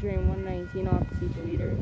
Dream 119 off season leaders.